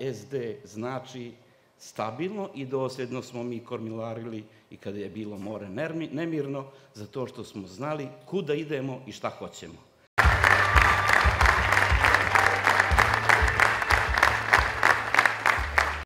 SD znači stabilno i dosledno smo mi kormilarili i kada je bilo more nemirno, zato što smo znali kuda idemo i šta hoćemo.